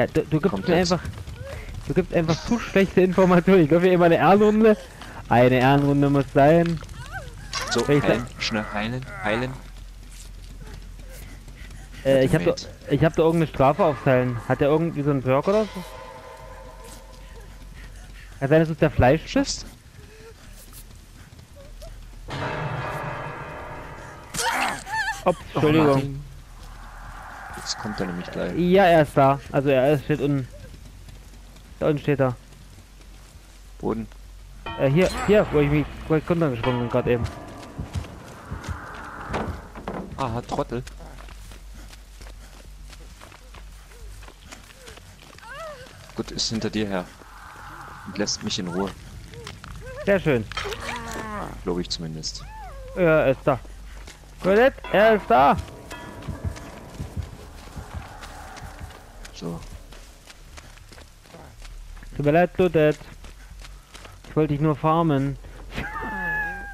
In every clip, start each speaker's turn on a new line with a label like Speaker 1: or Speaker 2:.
Speaker 1: Ja, du, du gibst
Speaker 2: Kommt
Speaker 1: mir
Speaker 2: jetzt.
Speaker 1: einfach. Du gibst einfach zu schlechte Informationen. Ich glaube hier immer eine Ehrenrunde. Eine Ehrenrunde muss sein.
Speaker 2: So, heilen, schnell heilen, heilen.
Speaker 1: Äh, ich habe da, ich hab da irgendeine Strafe aufteilen. Hat der irgendwie so einen Perk oder so? Kann sein, dass es der?
Speaker 2: Schaffst.
Speaker 1: Ups,
Speaker 2: Oh,
Speaker 1: Entschuldigung.
Speaker 2: Jetzt kommt er nämlich gleich.
Speaker 1: ja, er ist da. Also er ist- steht unten. Da unten steht er.
Speaker 2: Boden.
Speaker 1: Äh, hier, hier, wo ich mich wo ich runtergesprungen bin gerade eben.
Speaker 2: Aha, Trottel. Gut, ist hinter dir her. Und lässt mich in Ruhe,
Speaker 1: Sehr schön.
Speaker 2: glaube ich zumindest.
Speaker 1: Ja, er ist da. Colette, er ist da.
Speaker 2: So.
Speaker 1: Tut mir leid, Ludette. Ich wollte dich nur farmen.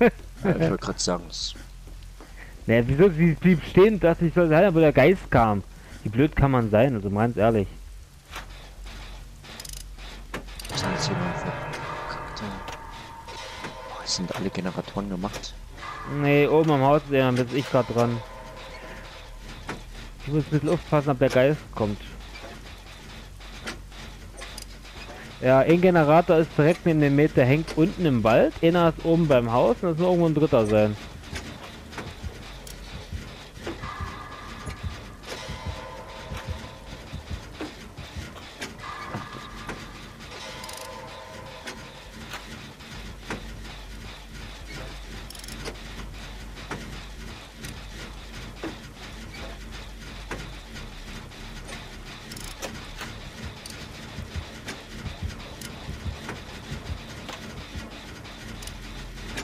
Speaker 2: Ja, ich wollte gerade sagen, es
Speaker 1: Naja, wieso? Sie blieb stehen, dass ich soll sein, aber der Geist kam. Wie blöd kann man sein, also ganz ehrlich.
Speaker 2: sind jetzt hier noch verkackte. Boah, es sind alle Generatoren gemacht.
Speaker 1: Nee, oben am Haus, ja, bin ich gerade dran. Ich muss ein bisschen aufpassen, ob der Geist kommt. Ja, ein Generator ist direkt neben dem Meter, hängt unten im Wald. Einer ist oben beim Haus und es muss irgendwo ein dritter sein.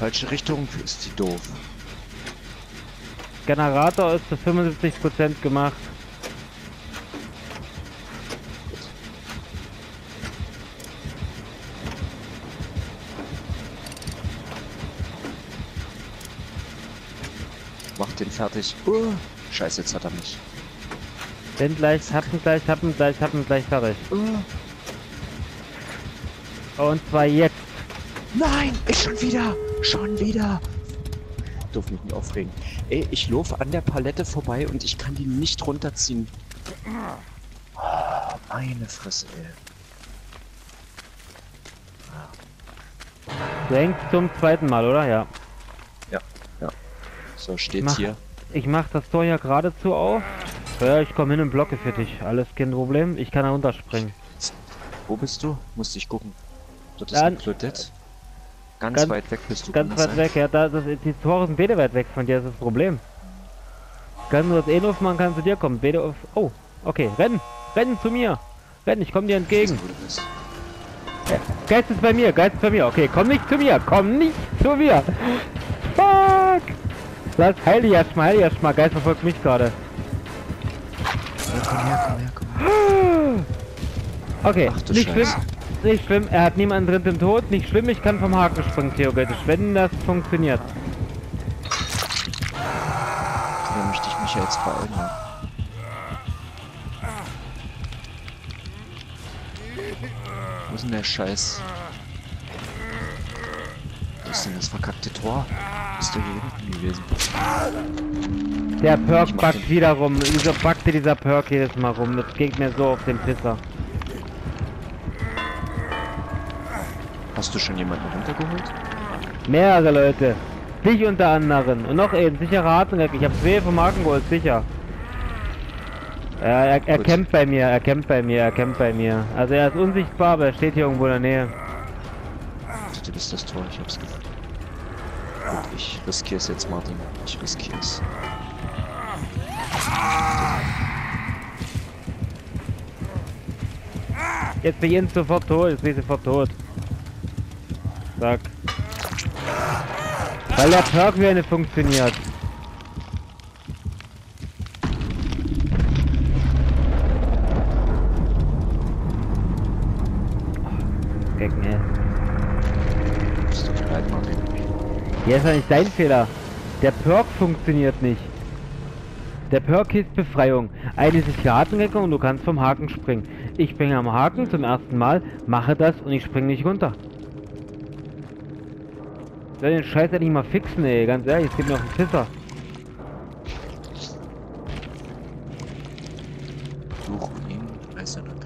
Speaker 2: Falsche Richtung ist die doof.
Speaker 1: Generator ist zu 75% gemacht.
Speaker 2: Mach den fertig. Uh, Scheiße, jetzt hat er mich.
Speaker 1: Denn gleich, hab ihn gleich, hab ihn gleich, hab ihn gleich fertig.
Speaker 2: Uh,
Speaker 1: Und zwar jetzt.
Speaker 2: nein, ich schon wieder. Schon wieder. Darf mich nicht aufregen. Ey, ich laufe an der Palette vorbei und ich kann die nicht runterziehen. Ah, meine Fresse, ey.
Speaker 1: Hängst zum zweiten Mal, oder? Ja.
Speaker 2: So, steht
Speaker 1: Mach-
Speaker 2: hier.
Speaker 1: Ich mach das Tor ja geradezu auf. Ja, ich komme hin und blocke für dich. Alles kein Problem. Ich kann da runterspringen.
Speaker 2: Wo bist du? Musste ich gucken. Dort ist
Speaker 1: Ja,
Speaker 2: ein. Ganz,
Speaker 1: ganz-
Speaker 2: weit weg bist du.
Speaker 1: Ganz weit
Speaker 2: sein?
Speaker 1: weg, ja. Da, das, die Tore sind beide weit weg von dir, das ist das Problem. Kannst du das eh nur machen, kann zu dir kommen. Beide auf. Oh, okay. Renn! Renn zu mir! Renn, ich komme dir entgegen.
Speaker 2: Du.
Speaker 1: Geist ist bei mir, Geist ist bei mir. Okay, komm nicht zu mir, komm nicht zu mir. Fuck! Lass, heil dich erstmal, heil dich erstmal. Geist verfolgt mich gerade.
Speaker 2: Ja, komm her, komm her, komm her.
Speaker 1: Okay,
Speaker 2: Ach du
Speaker 1: nicht schlimm.
Speaker 2: Scheiße.
Speaker 1: Nicht schlimm, er hat niemanden drin im Tod. Nicht schlimm, ich kann vom Haken springen, theoretisch, wenn das funktioniert.
Speaker 2: Da möchte ich mich jetzt beeilen. Wo ist denn der Scheiß? Wo ist denn das verkackte Tor? Bist du hier hinten gewesen?
Speaker 1: Der Perk backt wieder rum. Wieso backte dieser Perk jedes Mal rum? Das geht mir so auf den Pisser.
Speaker 2: Hast du schon jemanden runtergeholt?
Speaker 1: Mehrere Leute. Dich unter anderem. Und noch eben, sicherer Hartnreck. Ich habe zwei vom Haken geholt, sicher. Er, er
Speaker 2: Gut.
Speaker 1: kämpft bei mir, er kämpft bei mir, er kämpft bei mir. Also er ist unsichtbar, aber er steht hier irgendwo in der Nähe.
Speaker 2: Du bist das Tor, ich hab's gefunden. Gut, ich riskiere es jetzt, Martin. Ich riskiere es.
Speaker 1: Jetzt bin ich sofort tot, jetzt bin ich sofort tot. Zack. Weil der Perk wieder nicht funktioniert. Gecken,
Speaker 2: Martin.
Speaker 1: Ja, ist ja nicht dein Fehler. Der Perk funktioniert nicht. Der Perk ist Befreiung. Hier Hakenrecker und du kannst vom Haken springen. Ich bin am Haken zum ersten Mal, mache das und ich springe nicht runter. Soll den Scheiß endlich mal fixen, ey. Ganz ehrlich, es gibt noch einen Pisser.
Speaker 2: Suchen ihn, Meister der Kraft.